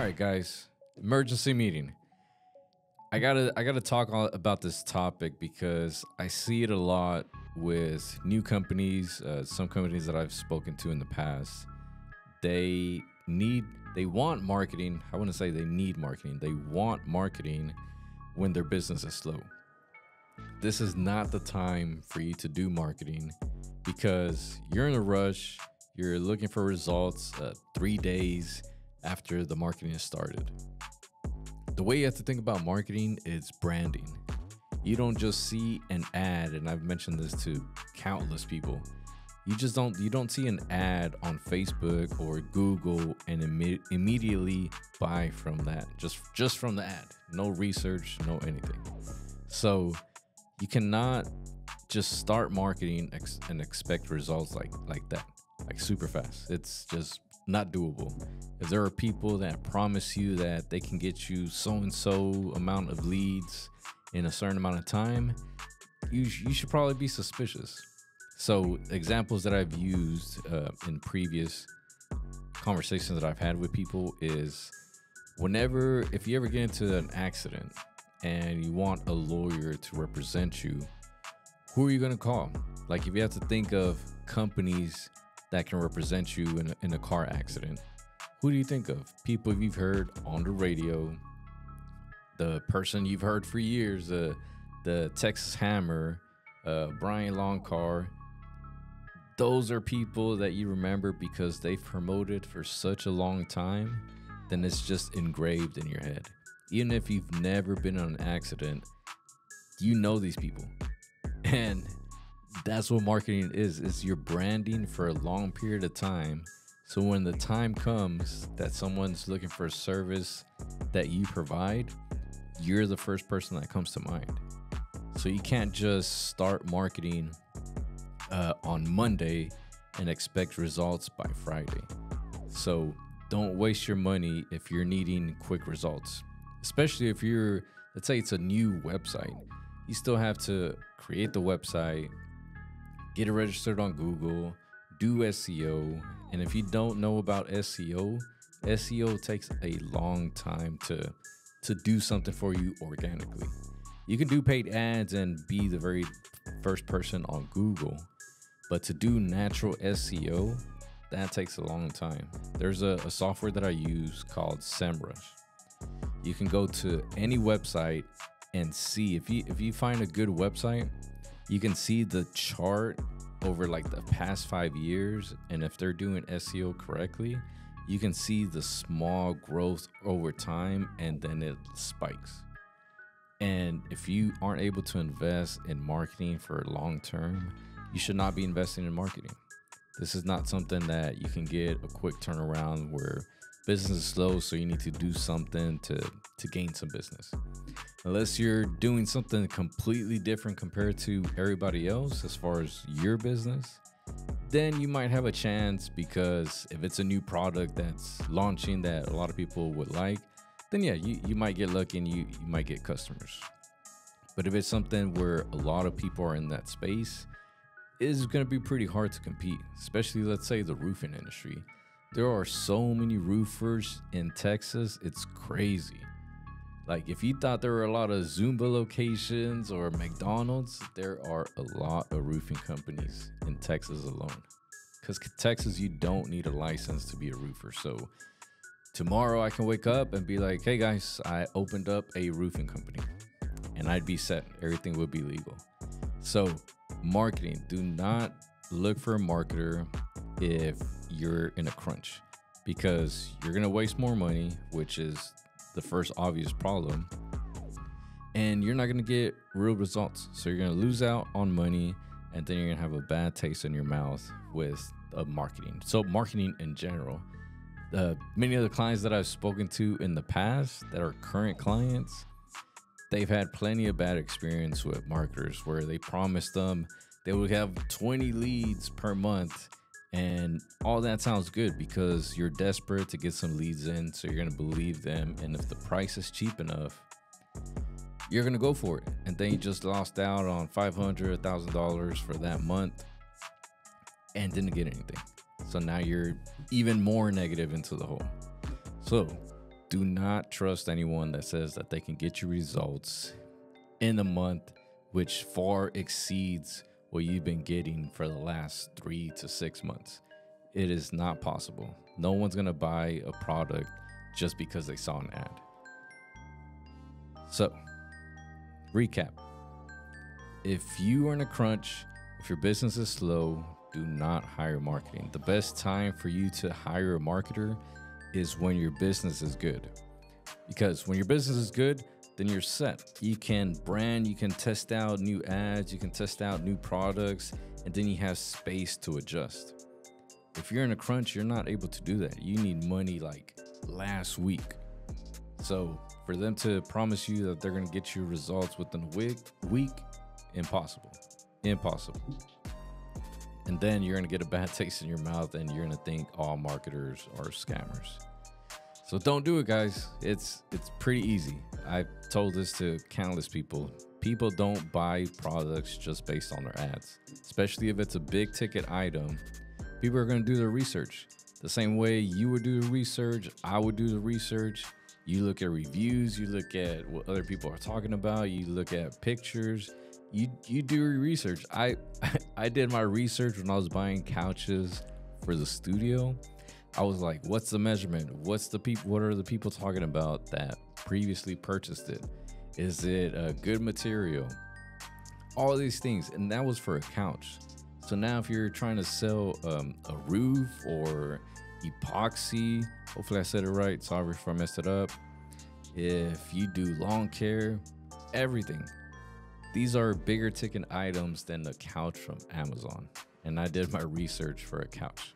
All right, guys. Emergency meeting. I gotta I gotta talk about this topic because I see it a lot with new companies, uh, some companies that I've spoken to in the past. They need they want marketing. I wouldn't say they need marketing. They want marketing when their business is slow. This is not the time for you to do marketing because you're in a rush. You're looking for results uh, three days after the marketing has started. The way you have to think about marketing is branding. You don't just see an ad, and I've mentioned this to countless people. You just don't you don't see an ad on Facebook or Google and imme- immediately buy from that. Just just from the ad. No research, no anything. So you cannot just start marketing ex- and expect results like like that, like super fast. It's just not doable. If there are people that promise you that they can get you so and so amount of leads in a certain amount of time, you, you should probably be suspicious. So, examples that I've used uh, in previous conversations that I've had with people is whenever, if you ever get into an accident and you want a lawyer to represent you, who are you going to call? Like, if you have to think of companies that can represent you in a, in a car accident, who do you think of? People you've heard on the radio, the person you've heard for years, the the Texas Hammer, uh, Brian Loncar. Those are people that you remember because they've promoted for such a long time. Then it's just engraved in your head. Even if you've never been on an accident, you know these people, and that's what marketing is. It's your branding for a long period of time. So when the time comes that someone's looking for a service that you provide, you're the first person that comes to mind. So you can't just start marketing uh, on Monday and expect results by Friday. So don't waste your money if you're needing quick results, especially if you're, let's say it's a new website. You still have to create the website, get it registered on Google, do SEO. And if you don't know about SEO, SEO takes a long time to to do something for you organically. You can do paid ads and be the very first person on Google, but to do natural SEO, that takes a long time. There's a, a software that I use called SEMrush. You can go to any website and see if you if you find a good website, you can see the chart over like the past five years and if they're doing seo correctly you can see the small growth over time and then it spikes. And if you aren't able to invest in marketing for long term you should not be investing in marketing. This is not something that you can get a quick turnaround where business is slow so you need to do something to to gain some business. Unless you're doing something completely different compared to everybody else as far as your business then you might have a chance because if it's a new product that's launching that a lot of people would like then yeah you, you might get lucky and you, you might get customers. But if it's something where a lot of people are in that space it's going to be pretty hard to compete especially let's say the roofing industry there are so many roofers in texas it's crazy like if you thought there were a lot of Zumba locations or McDonald's, there are a lot of roofing companies in Texas alone. Because Texas, you don't need a license to be a roofer. So tomorrow I can wake up and be like, hey guys, I opened up a roofing company. And I'd be set. Everything would be legal. So marketing, do not look for a marketer if you're in a crunch because you're going to waste more money, which is the first obvious problem. And you're not going to get real results. So you're going to lose out on money and then you're going to have a bad taste in your mouth with uh, marketing. So, marketing in general. Uh, many of the clients that I've spoken to in the past that are current clients, they've had plenty of bad experience with marketers where they promised them they would have 20 leads per month and all that sounds good because you're desperate to get some leads in, so you're gonna believe them. And if the price is cheap enough, you're gonna go for it. And then you just lost out on five hundred thousand dollars for that month and didn't get anything. So now you're even more negative into the hole. So do not trust anyone that says that they can get you results in a month, which far exceeds what you've been getting for the last three to six months. It is not possible. No one's gonna buy a product just because they saw an ad. So, recap if you are in a crunch, if your business is slow, do not hire marketing. The best time for you to hire a marketer is when your business is good. Because when your business is good, then you're set. You can brand, you can test out new ads, you can test out new products, and then you have space to adjust. If you're in a crunch, you're not able to do that. You need money like last week. So for them to promise you that they're going to get you results within a week, week, impossible, impossible. And then you're going to get a bad taste in your mouth, and you're going to think all marketers are scammers. So don't do it, guys. It's it's pretty easy. I've told this to countless people. People don't buy products just based on their ads, especially if it's a big ticket item. People are going to do their research. The same way you would do the research, I would do the research. You look at reviews, you look at what other people are talking about, you look at pictures, you you do your research. I I did my research when I was buying couches for the studio. I was like, what's the measurement? What's the people? What are the people talking about that previously purchased it? Is it a good material? All these things, and that was for a couch. So now, if you're trying to sell um, a roof or epoxy, hopefully I said it right. Sorry if I messed it up. If you do lawn care, everything. These are bigger ticket items than the couch from Amazon. And I did my research for a couch.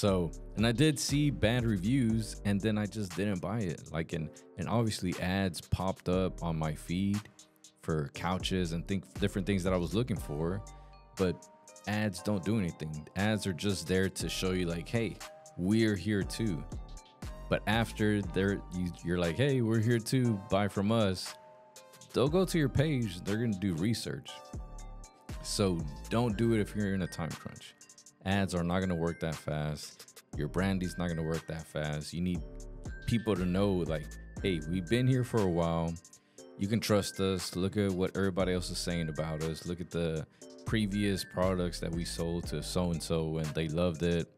So, and I did see bad reviews and then I just didn't buy it. Like, and, and obviously ads popped up on my feed for couches and think different things that I was looking for, but ads don't do anything. Ads are just there to show you like, hey, we're here too. But after they're you, you're like, hey, we're here too, buy from us. They'll go to your page. They're gonna do research. So don't do it if you're in a time crunch. Ads are not gonna work that fast. Your branding's not gonna work that fast. You need people to know like, hey, we've been here for a while. You can trust us. Look at what everybody else is saying about us. Look at the previous products that we sold to so and so and they loved it.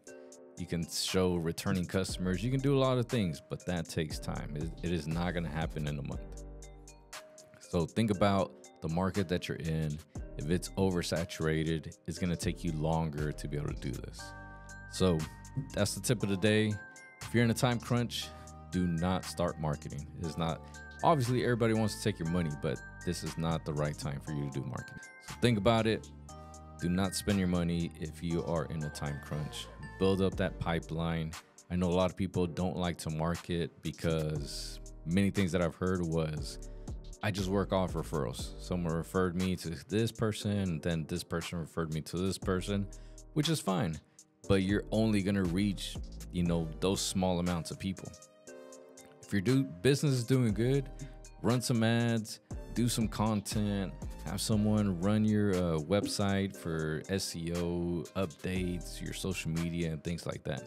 You can show returning customers. You can do a lot of things, but that takes time. it, it is not going to happen in a month. So think about the market that you're in. If it's oversaturated, it's to take you longer to be able to do this. So that's the tip of the day. If you're in a time crunch, do not start marketing. It's not obviously everybody wants to take your money, but this is not the right time for you to do marketing. So think about it. Do not spend your money if you are in a time crunch. Build up that pipeline. I know a lot of people don't like to market because many things that I've heard was I just work off referrals. Someone referred me to this person, then this person referred me to this person, which is fine. But you're only gonna reach, you know, those small amounts of people. If your do business is doing good, run some ads, do some content, have someone run your uh, website for SEO updates, your social media, and things like that.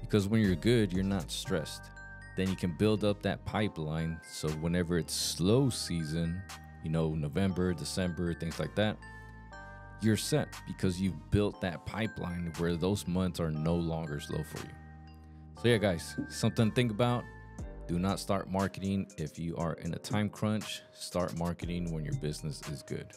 Because when you're good, you're not stressed then you can build up that pipeline. So whenever it's slow season you know november december things like that you're set because you've built that pipeline where those months are no longer slow for you. So yeah guys something to think about. Do not start marketing if you are in a time crunch. Start marketing when your business is good.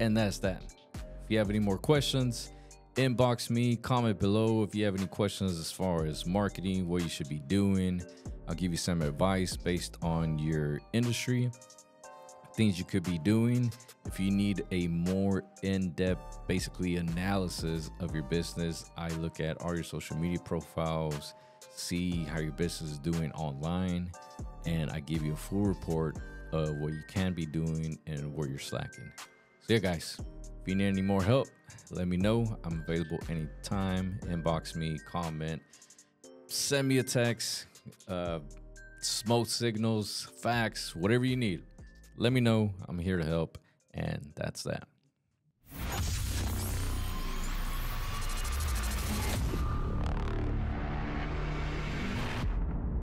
And that's that. If you have any more questions inbox me comment below if you have any questions as far as marketing what you should be doing I'll give you some advice based on your industry, things you could be doing. If you need a more in depth, basically, analysis of your business, I look at all your social media profiles, see how your business is doing online, and I give you a full report of what you can be doing and where you're slacking. So, yeah, guys, if you need any more help, let me know. I'm available anytime. Inbox me, comment, send me a text uh, smoke signals, fax, whatever you need. Let me know. I'm here to help. And that's that.